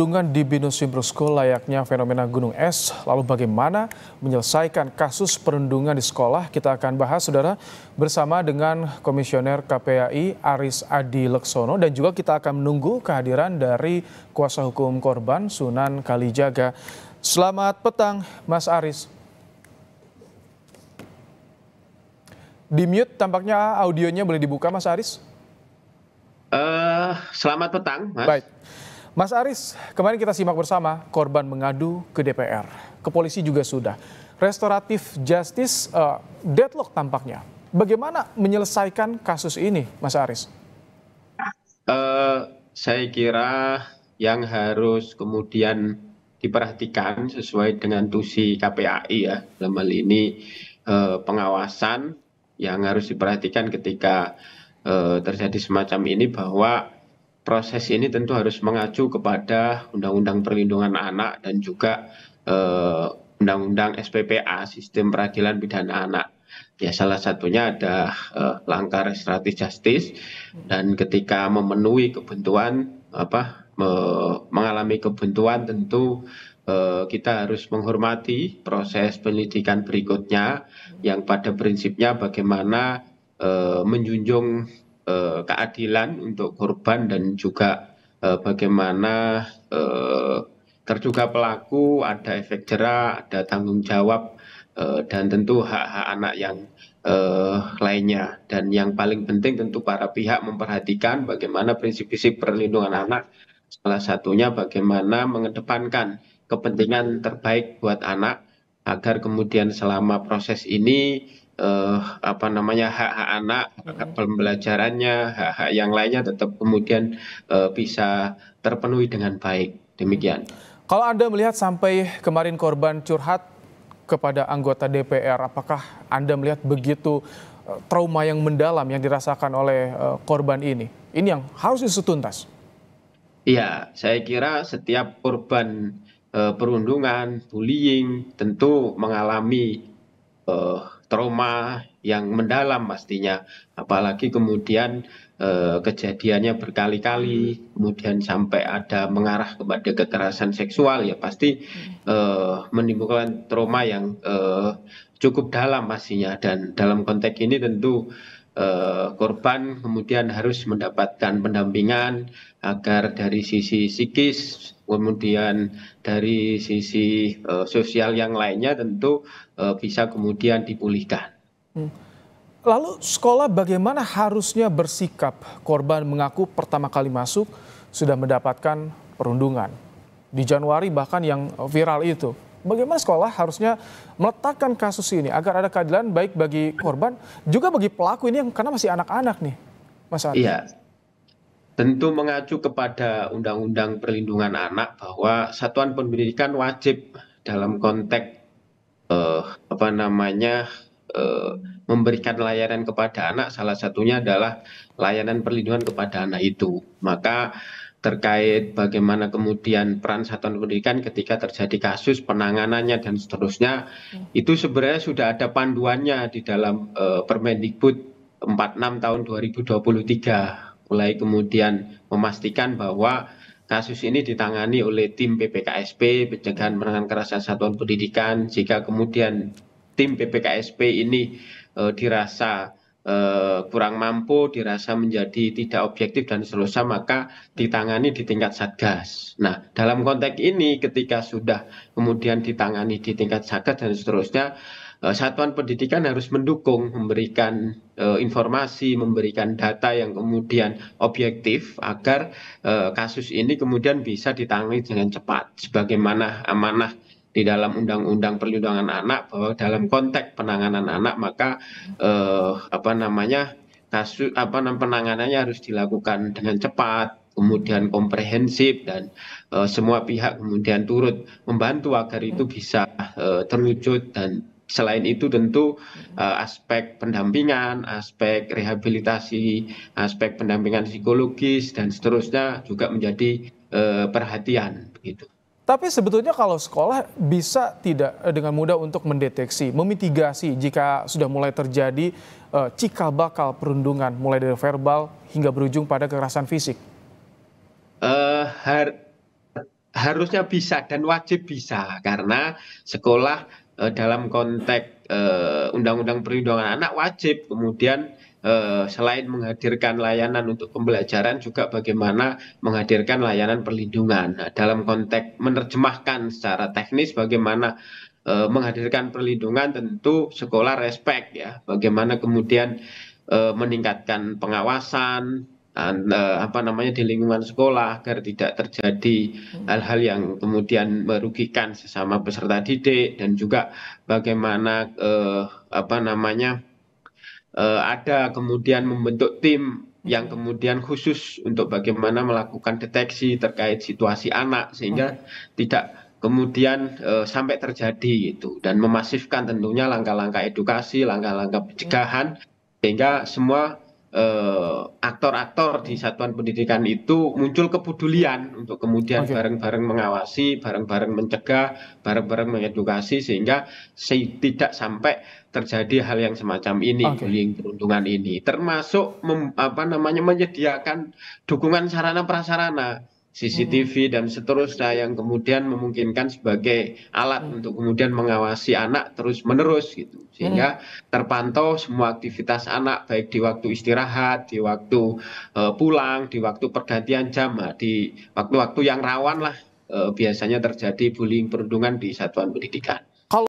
Perundungan di Binus Simprus School layaknya fenomena gunung es. Lalu bagaimana menyelesaikan kasus perundungan di sekolah? Kita akan bahas, saudara, bersama dengan Komisioner KPAI Aris Adi Leksono dan juga kita akan menunggu kehadiran dari kuasa hukum korban Sunan Kalijaga. Selamat petang, Mas Aris. Di mute tampaknya audionya boleh dibuka, Mas Aris? Uh, selamat petang, Mas. Baik. Mas Aris, kemarin kita simak bersama korban mengadu ke DPR. Ke polisi juga sudah. Restoratif justice uh, deadlock tampaknya. Bagaimana menyelesaikan kasus ini, Mas Aris? Uh, saya kira yang harus kemudian diperhatikan sesuai dengan tusi KPAI ya dalam hal ini uh, pengawasan yang harus diperhatikan ketika uh, terjadi semacam ini bahwa proses ini tentu harus mengacu kepada Undang-Undang Perlindungan Anak dan juga eh, Undang-Undang SPPA Sistem Peradilan Pidana Anak. Ya salah satunya ada eh, langkah restoratif justice dan ketika memenuhi kebentuan apa me, mengalami kebentuan tentu eh, kita harus menghormati proses penyelidikan berikutnya yang pada prinsipnya bagaimana eh, menjunjung Eh, keadilan untuk korban dan juga eh, bagaimana eh, terduga pelaku ada efek jerah, ada tanggung jawab dan tentu hak-hak anak yang lainnya. Dan yang paling penting tentu para pihak memperhatikan bagaimana prinsip-prinsip perlindungan anak. Salah satunya bagaimana mengedepankan kepentingan terbaik buat anak agar kemudian selama proses ini uh, apa namanya hak-hak anak, hak pembelajarannya, hak-hak yang lainnya tetap kemudian uh, bisa terpenuhi dengan baik. Demikian. Kalau Anda melihat sampai kemarin korban curhat kepada anggota DPR, apakah Anda melihat begitu uh, trauma yang mendalam yang dirasakan oleh uh, korban ini? Ini yang harus disetuntas. Iya, saya kira setiap korban uh, perundungan, bullying tentu mengalami uh, trauma yang mendalam pastinya. Apalagi kemudian eh, kejadiannya berkali-kali kemudian sampai ada mengarah kepada kekerasan seksual ya pasti eh, menimbulkan trauma yang eh, cukup dalam pastinya. Dan dalam konteks ini tentu korban kemudian harus mendapatkan pendampingan agar dari sisi psikis kemudian dari sisi uh, sosial yang lainnya tentu uh, bisa kemudian dipulihkan. Hmm. Lalu sekolah bagaimana harusnya bersikap? Korban mengaku pertama kali masuk sudah mendapatkan perundungan. Di Januari bahkan yang viral itu. Bagaimana sekolah harusnya meletakkan kasus ini agar ada keadilan baik bagi korban juga bagi pelaku ini yang karena masih anak-anak nih, Mas Adi. Iya, tentu mengacu kepada undang-undang perlindungan anak bahwa satuan pendidikan wajib dalam konteks eh, apa namanya eh, memberikan layanan kepada anak salah satunya adalah layanan perlindungan kepada anak itu maka terkait bagaimana kemudian peran satuan pendidikan ketika terjadi kasus penanganannya dan seterusnya hmm. itu sebenarnya sudah ada panduannya di dalam uh, Permendikbud 46 tahun 2023 mulai kemudian memastikan bahwa kasus ini ditangani oleh tim PPKSP pencegahan penanganan kekerasan satuan pendidikan jika kemudian tim PPKSP ini e, dirasa kurang mampu dirasa menjadi tidak objektif dan seterusnya maka ditangani di tingkat satgas. Nah dalam konteks ini ketika sudah kemudian ditangani di tingkat satgas dan seterusnya Eh, satuan pendidikan harus mendukung, memberikan uh, informasi, memberikan data yang kemudian objektif agar kasus ini kemudian bisa ditangani dengan cepat. Sebagaimana amanah di dalam Undang-Undang Perlindungan Anak bahwa dalam konteks penanganan anak maka uh, apa namanya kasus apa penanganannya harus dilakukan dengan cepat kemudian komprehensif dan uh, semua pihak kemudian turut membantu agar itu bisa uh, terwujud dan selain itu tentu uh, aspek pendampingan, aspek rehabilitasi, aspek pendampingan psikologis dan seterusnya juga menjadi uh, perhatian begitu. Tapi sebetulnya kalau sekolah bisa tidak eh, dengan mudah untuk mendeteksi, memitigasi jika sudah mulai terjadi uh, cikal bakal perundungan mulai dari verbal hingga berujung pada kekerasan fisik. Uh, har harusnya bisa dan wajib bisa karena sekolah eh, dalam konteks eh, undang-undang perlindungan anak wajib kemudian eh, selain menghadirkan layanan untuk pembelajaran juga bagaimana menghadirkan layanan perlindungan. Nah, dalam konteks menerjemahkan secara teknis bagaimana menghadirkan perlindungan tentu sekolah respect ya. Bagaimana kemudian meningkatkan pengawasan apa namanya di lingkungan sekolah agar tidak terjadi hal-hal yang kemudian merugikan sesama peserta didik dan juga bagaimana eh, apa namanya eh, ada kemudian membentuk tim yang kemudian khusus untuk bagaimana melakukan deteksi terkait situasi anak sehingga tidak kemudian eh, sampai terjadi itu dan memasifkan tentunya langkah-langkah edukasi, langkah-langkah pencegahan sehingga semua Eh, aktor-aktor di satuan pendidikan itu muncul kepedulian untuk kemudian bareng-bareng mengawasi, bareng-bareng mencegah, bareng-bareng mengedukasi sehingga tidak sampai terjadi hal yang semacam ini, okay. bullying peruntungan ini, termasuk mem, apa namanya menyediakan dukungan sarana prasarana CCTV dan seterusnya yang kemudian memungkinkan sebagai alat hmm. untuk kemudian mengawasi anak terus menerus gitu sehingga hmm. terpantau semua aktivitas anak baik di waktu istirahat di waktu uh, pulang di waktu pergantian jam nah, di waktu-waktu yang rawan lah uh, biasanya terjadi bullying perundungan di satuan pendidikan.